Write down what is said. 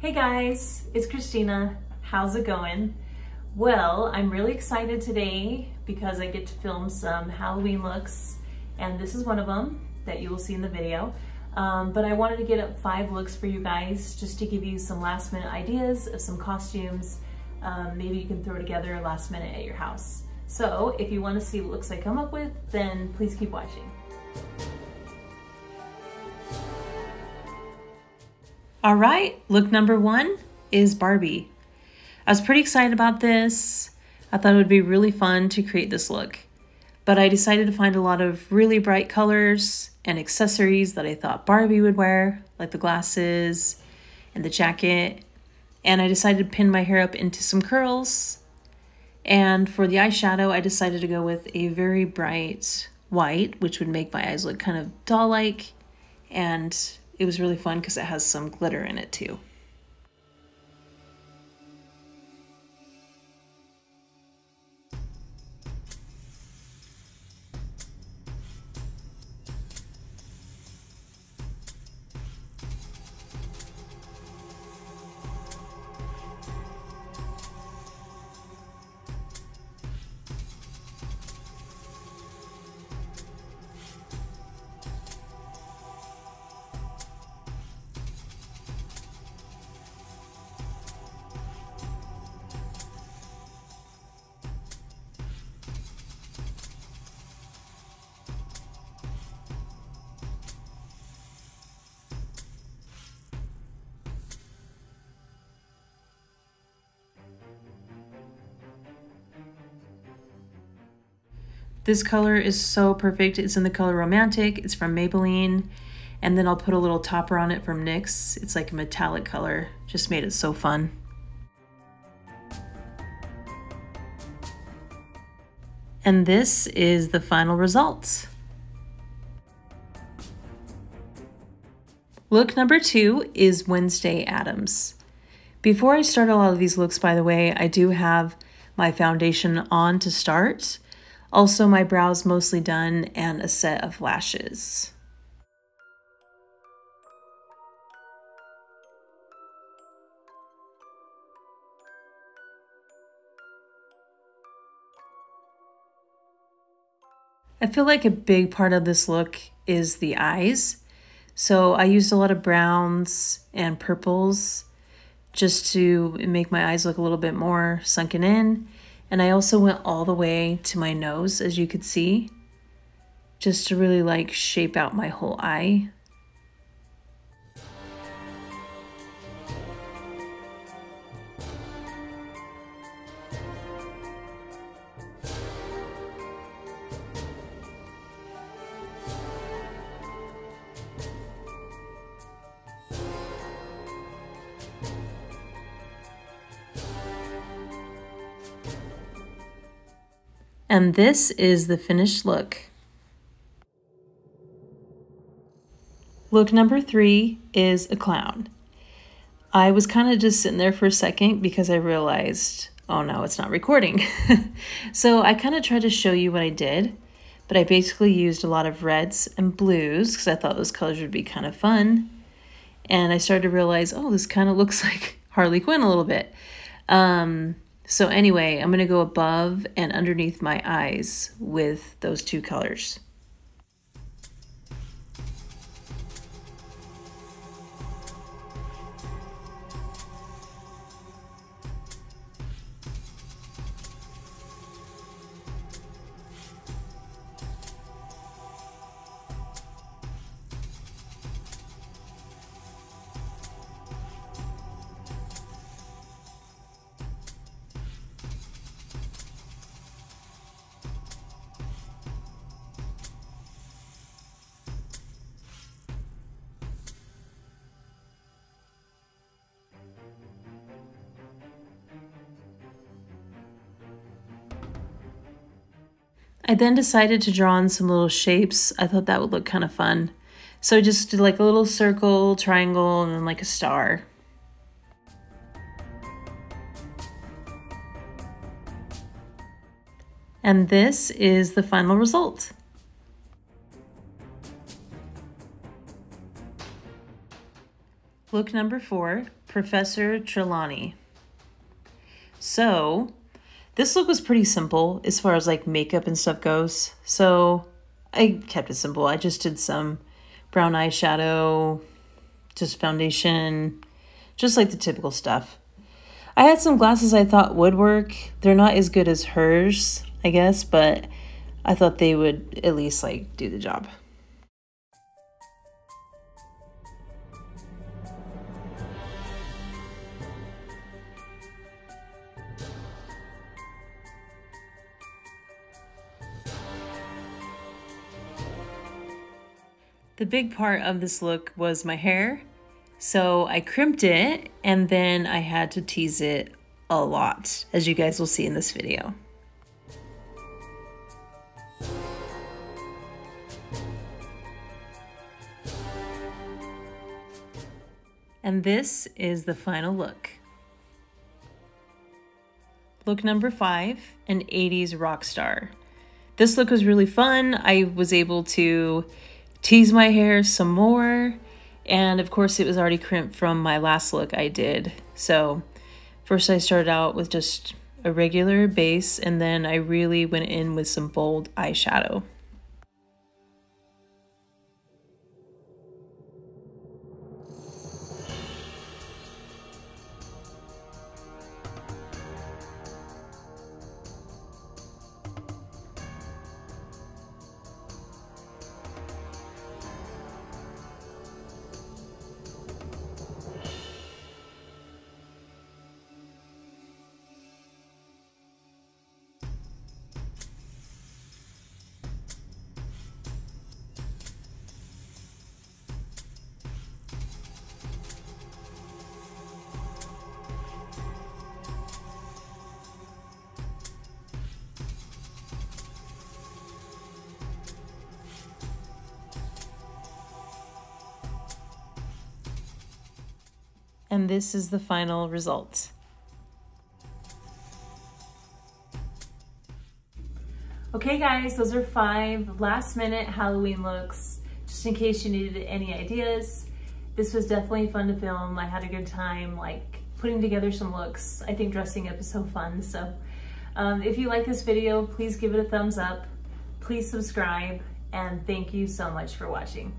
Hey guys, it's Christina. How's it going? Well, I'm really excited today because I get to film some Halloween looks and this is one of them that you will see in the video. Um, but I wanted to get up five looks for you guys just to give you some last minute ideas of some costumes. Um, maybe you can throw together a last minute at your house. So if you want to see what looks I come up with, then please keep watching. All right, look number one is Barbie. I was pretty excited about this. I thought it would be really fun to create this look, but I decided to find a lot of really bright colors and accessories that I thought Barbie would wear, like the glasses and the jacket. And I decided to pin my hair up into some curls. And for the eyeshadow, I decided to go with a very bright white, which would make my eyes look kind of doll-like. And it was really fun because it has some glitter in it too. This color is so perfect. It's in the color Romantic. It's from Maybelline. And then I'll put a little topper on it from NYX. It's like a metallic color. Just made it so fun. And this is the final result. Look number two is Wednesday Addams. Before I start a lot of these looks, by the way, I do have my foundation on to start. Also, my brows mostly done and a set of lashes. I feel like a big part of this look is the eyes. So I used a lot of browns and purples just to make my eyes look a little bit more sunken in. And I also went all the way to my nose, as you could see, just to really like shape out my whole eye. And this is the finished look. Look number three is a clown. I was kind of just sitting there for a second because I realized, oh no, it's not recording. so I kind of tried to show you what I did, but I basically used a lot of reds and blues because I thought those colors would be kind of fun. And I started to realize, oh, this kind of looks like Harley Quinn a little bit. Um, so anyway, I'm going to go above and underneath my eyes with those two colors. I then decided to draw in some little shapes. I thought that would look kind of fun. So I just did like a little circle, triangle, and then like a star. And this is the final result. Look number four, Professor Trelawney. So, this look was pretty simple as far as like makeup and stuff goes. So, I kept it simple. I just did some brown eyeshadow, just foundation, just like the typical stuff. I had some glasses I thought would work. They're not as good as hers, I guess, but I thought they would at least like do the job. The big part of this look was my hair. So I crimped it and then I had to tease it a lot, as you guys will see in this video. And this is the final look. Look number five, an 80s rock star. This look was really fun. I was able to tease my hair some more. And of course, it was already crimped from my last look I did. So, first I started out with just a regular base, and then I really went in with some bold eyeshadow. And this is the final result. Okay guys, those are five last minute Halloween looks, just in case you needed any ideas. This was definitely fun to film. I had a good time like putting together some looks. I think dressing up is so fun. So um, if you like this video, please give it a thumbs up. Please subscribe and thank you so much for watching.